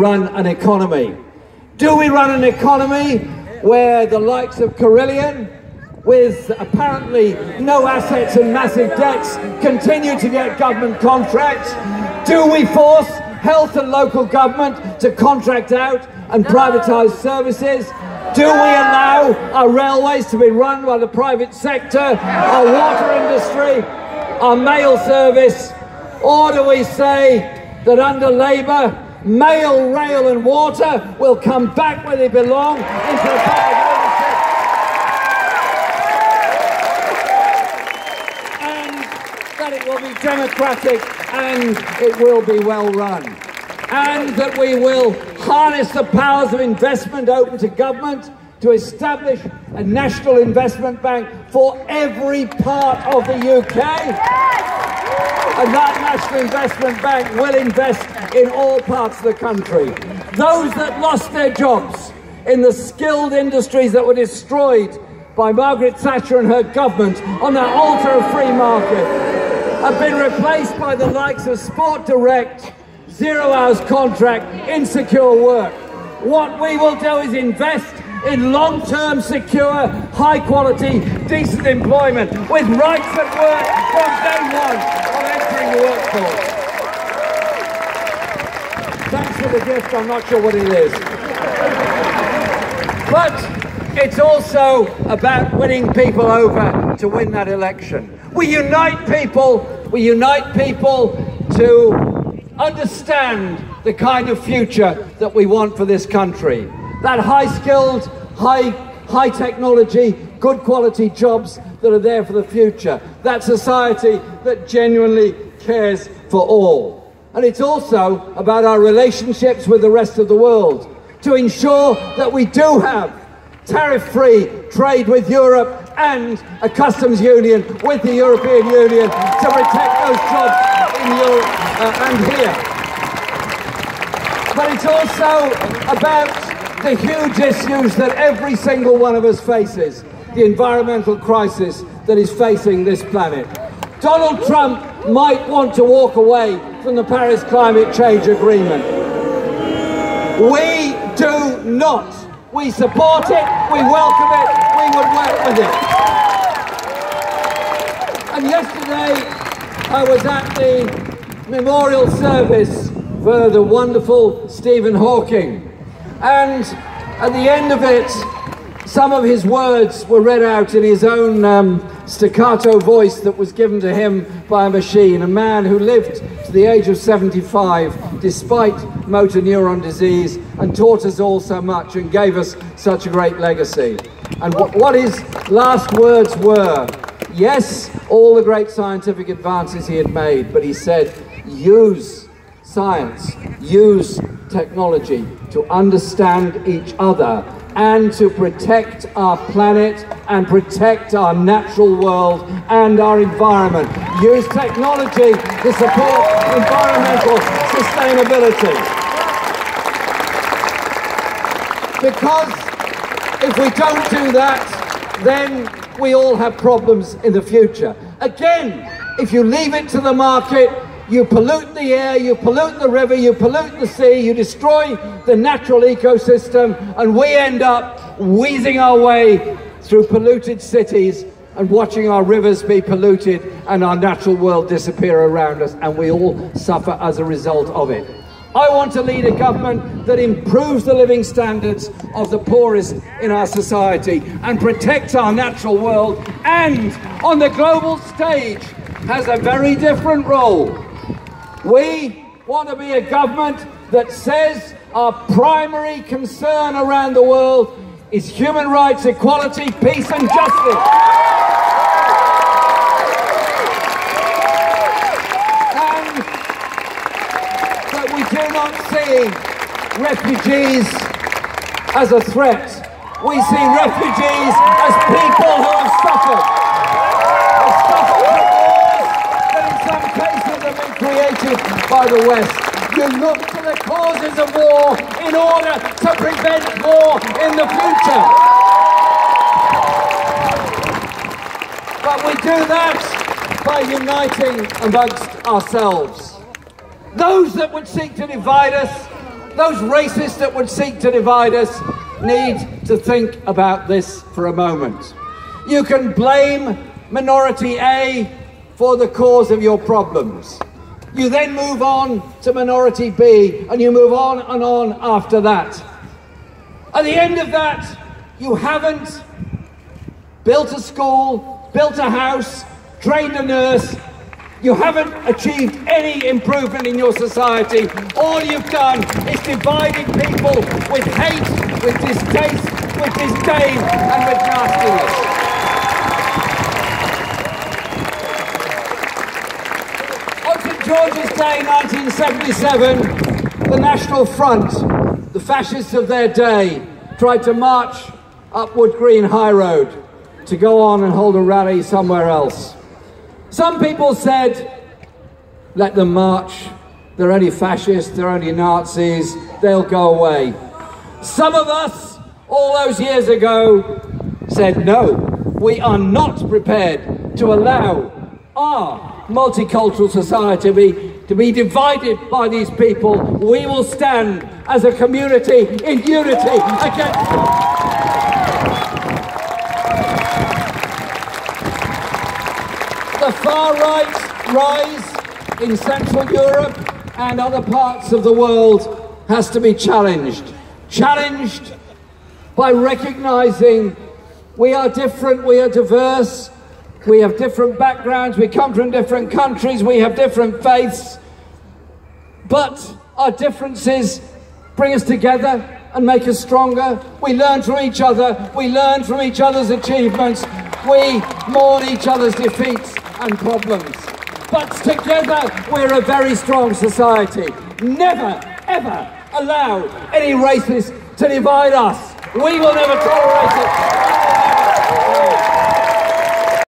run an economy. Do we run an economy where the likes of Carillion, with apparently no assets and massive debts, continue to get government contracts? Do we force health and local government to contract out and privatise services? Do we allow our railways to be run by the private sector, our water industry, our mail service? Or do we say that under Labour, mail, rail and water will come back where they belong into the public? And that it will be democratic and it will be well run. And that we will harness the powers of investment open to government to establish a national investment bank for every part of the UK. And that National Investment Bank will invest in all parts of the country. Those that lost their jobs in the skilled industries that were destroyed by Margaret Thatcher and her government on that altar of free market have been replaced by the likes of Sport Direct, zero hours contract, insecure work. What we will do is invest in long-term, secure, high-quality, decent employment with rights at work from day one on entering the workforce. Thanks for the gift, I'm not sure what it is. But it's also about winning people over to win that election. We unite people, we unite people to understand the kind of future that we want for this country. That high-skilled, high, high technology, good quality jobs that are there for the future. That society that genuinely cares for all. And it's also about our relationships with the rest of the world to ensure that we do have tariff-free trade with Europe and a customs union with the European Union to protect those jobs in Europe uh, and here. But it's also about the huge issues that every single one of us faces, the environmental crisis that is facing this planet. Donald Trump might want to walk away from the Paris Climate Change Agreement. We do not. We support it, we welcome it, we would work with it. And yesterday I was at the memorial service for the wonderful Stephen Hawking. And at the end of it, some of his words were read out in his own um, staccato voice that was given to him by a machine, a man who lived to the age of 75 despite motor neuron disease and taught us all so much and gave us such a great legacy. And what, what his last words were, yes, all the great scientific advances he had made, but he said, use science, use technology to understand each other and to protect our planet and protect our natural world and our environment. Use technology to support environmental sustainability. Because if we don't do that, then we all have problems in the future. Again, if you leave it to the market, you pollute the air, you pollute the river, you pollute the sea, you destroy the natural ecosystem, and we end up wheezing our way through polluted cities and watching our rivers be polluted and our natural world disappear around us, and we all suffer as a result of it. I want to lead a government that improves the living standards of the poorest in our society and protects our natural world and on the global stage has a very different role we want to be a government that says our primary concern around the world is human rights, equality, peace and justice. And that we do not see refugees as a threat. We see refugees as people who have suffered. Have suffered created by the West. You look to the causes of war in order to prevent war in the future. But we do that by uniting amongst ourselves. Those that would seek to divide us those racists that would seek to divide us need to think about this for a moment. You can blame minority A for the cause of your problems. You then move on to minority B, and you move on and on after that. At the end of that, you haven't built a school, built a house, trained a nurse. You haven't achieved any improvement in your society. All you've done is divided people with hate, with distaste, with disdain, and with nastiness. On St George's Day 1977, the National Front, the fascists of their day, tried to march up Wood Green High Road to go on and hold a rally somewhere else. Some people said, let them march. They're only fascists, they're only Nazis, they'll go away. Some of us, all those years ago, said, no, we are not prepared to allow our multicultural society to be, to be divided by these people. We will stand as a community in unity against the far right rise in Central Europe and other parts of the world has to be challenged. Challenged by recognizing we are different, we are diverse, we have different backgrounds, we come from different countries, we have different faiths, but our differences bring us together and make us stronger. We learn from each other, we learn from each other's achievements, we mourn each other's defeats and problems. But together we're a very strong society. Never, ever allow any racists to divide us. We will never tolerate it.